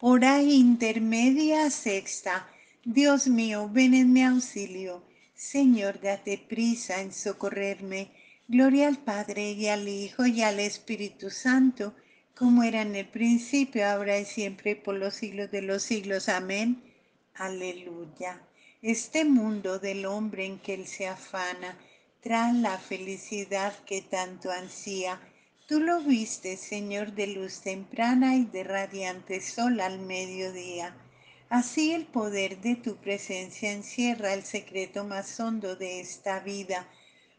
Hora intermedia sexta. Dios mío, ven en mi auxilio. Señor, date prisa en socorrerme. Gloria al Padre y al Hijo y al Espíritu Santo, como era en el principio, ahora y siempre, por los siglos de los siglos. Amén. Aleluya. Este mundo del hombre en que él se afana, trae la felicidad que tanto ansía Tú lo viste, Señor, de luz temprana y de radiante sol al mediodía. Así el poder de tu presencia encierra el secreto más hondo de esta vida.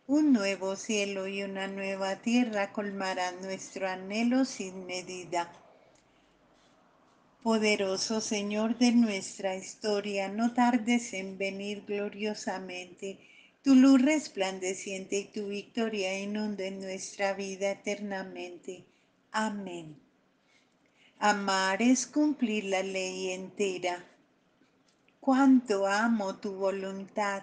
Un nuevo cielo y una nueva tierra colmarán nuestro anhelo sin medida. Poderoso Señor de nuestra historia, no tardes en venir gloriosamente tu luz resplandeciente y tu victoria inunden nuestra vida eternamente. Amén. Amar es cumplir la ley entera. Cuánto amo tu voluntad.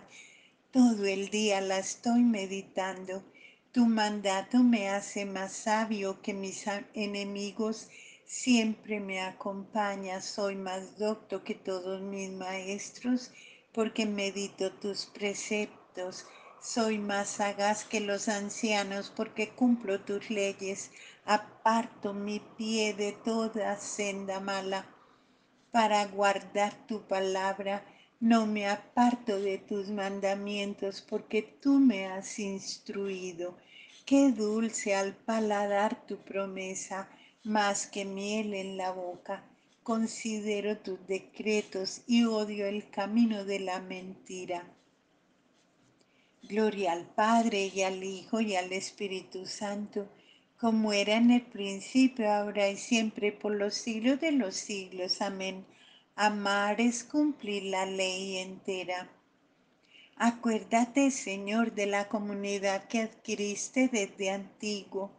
Todo el día la estoy meditando. Tu mandato me hace más sabio que mis enemigos. Siempre me acompaña. Soy más docto que todos mis maestros porque medito tus preceptos soy más sagaz que los ancianos porque cumplo tus leyes. Aparto mi pie de toda senda mala para guardar tu palabra. No me aparto de tus mandamientos porque tú me has instruido. Qué dulce al paladar tu promesa, más que miel en la boca. Considero tus decretos y odio el camino de la mentira. Gloria al Padre y al Hijo y al Espíritu Santo, como era en el principio, ahora y siempre, por los siglos de los siglos. Amén. Amar es cumplir la ley entera. Acuérdate, Señor, de la comunidad que adquiriste desde antiguo.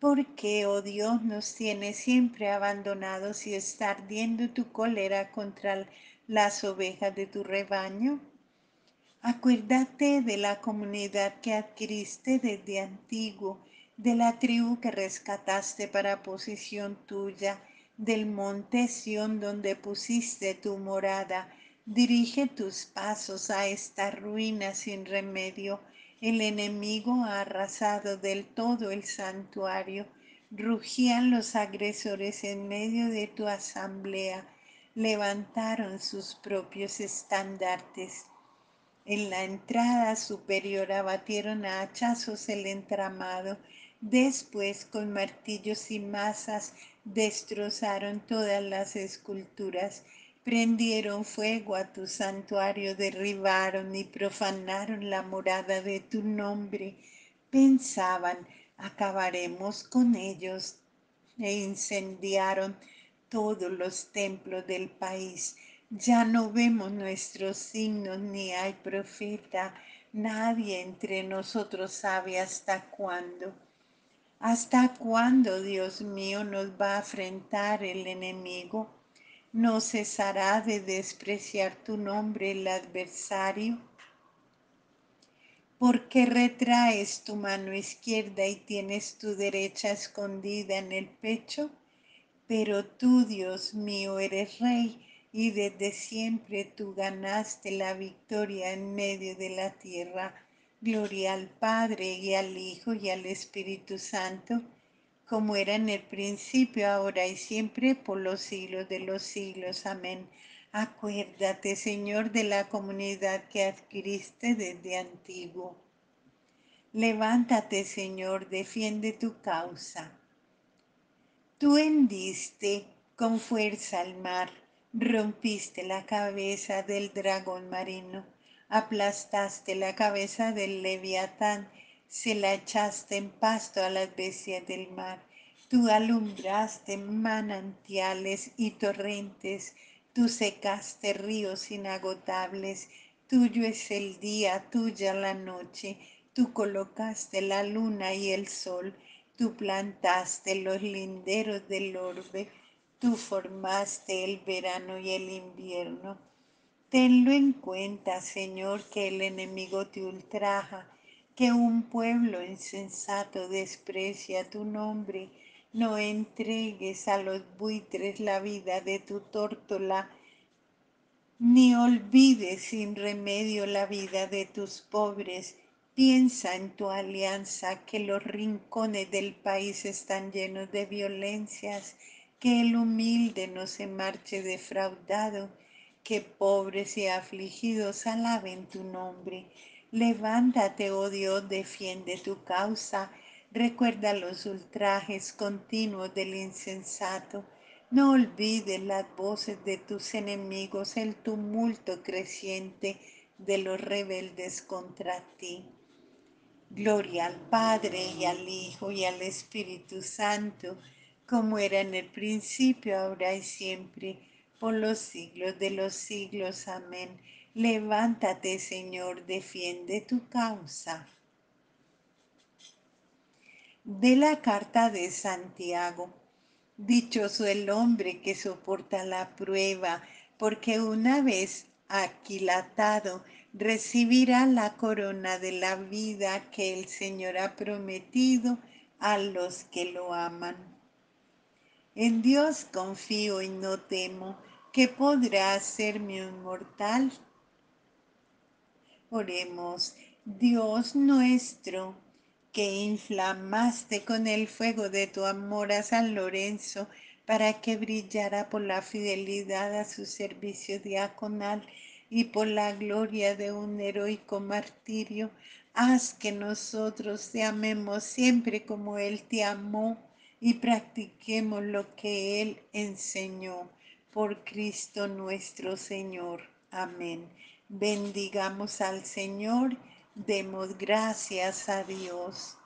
porque oh Dios, nos tiene siempre abandonados y está ardiendo tu cólera contra las ovejas de tu rebaño? Acuérdate de la comunidad que adquiriste desde antiguo, de la tribu que rescataste para posición tuya, del monte Sión donde pusiste tu morada. Dirige tus pasos a esta ruina sin remedio. El enemigo ha arrasado del todo el santuario. Rugían los agresores en medio de tu asamblea. Levantaron sus propios estandartes en la entrada superior abatieron a hachazos el entramado. Después con martillos y masas destrozaron todas las esculturas. Prendieron fuego a tu santuario, derribaron y profanaron la morada de tu nombre. Pensaban, acabaremos con ellos. E incendiaron todos los templos del país ya no vemos nuestros signos ni hay profeta. Nadie entre nosotros sabe hasta cuándo. ¿Hasta cuándo, Dios mío, nos va a afrentar el enemigo? ¿No cesará de despreciar tu nombre el adversario? ¿Por qué retraes tu mano izquierda y tienes tu derecha escondida en el pecho? Pero tú, Dios mío, eres rey y desde siempre tú ganaste la victoria en medio de la tierra. Gloria al Padre y al Hijo y al Espíritu Santo, como era en el principio, ahora y siempre, por los siglos de los siglos. Amén. Acuérdate, Señor, de la comunidad que adquiriste desde antiguo. Levántate, Señor, defiende tu causa. Tú hendiste con fuerza al mar rompiste la cabeza del dragón marino, aplastaste la cabeza del leviatán, se la echaste en pasto a las bestias del mar. Tú alumbraste manantiales y torrentes, tú secaste ríos inagotables. Tuyo es el día, tuya la noche. Tú colocaste la luna y el sol. Tú plantaste los linderos del orbe Tú formaste el verano y el invierno. Tenlo en cuenta, Señor, que el enemigo te ultraja, que un pueblo insensato desprecia tu nombre. No entregues a los buitres la vida de tu tórtola, ni olvides sin remedio la vida de tus pobres. Piensa en tu alianza, que los rincones del país están llenos de violencias, que el humilde no se marche defraudado, que pobres y afligidos alaben tu nombre. Levántate, oh Dios, defiende tu causa, recuerda los ultrajes continuos del insensato. No olvides las voces de tus enemigos, el tumulto creciente de los rebeldes contra ti. Gloria al Padre y al Hijo y al Espíritu Santo, como era en el principio, ahora y siempre, por los siglos de los siglos. Amén. Levántate, Señor, defiende tu causa. De la carta de Santiago. Dichoso el hombre que soporta la prueba, porque una vez aquilatado recibirá la corona de la vida que el Señor ha prometido a los que lo aman. En Dios confío y no temo, que podrá hacerme un mortal Oremos, Dios nuestro, que inflamaste con el fuego de tu amor a San Lorenzo para que brillara por la fidelidad a su servicio diaconal y por la gloria de un heroico martirio, haz que nosotros te amemos siempre como Él te amó y practiquemos lo que Él enseñó. Por Cristo nuestro Señor. Amén. Bendigamos al Señor, demos gracias a Dios.